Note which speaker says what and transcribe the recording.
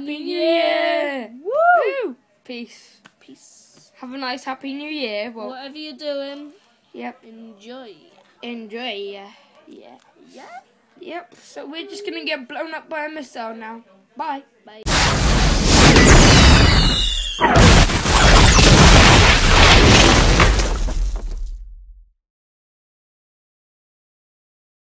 Speaker 1: Happy New Year!
Speaker 2: Woo!
Speaker 1: Woo! Peace.
Speaker 2: Peace.
Speaker 1: Have a nice Happy New Year. Well,
Speaker 2: Whatever you're doing,
Speaker 1: yep.
Speaker 2: enjoy.
Speaker 1: Enjoy. Yeah. Yeah.
Speaker 2: Yeah.
Speaker 1: Yep. So we're just gonna get blown up by a missile now. Bye.
Speaker 2: Bye.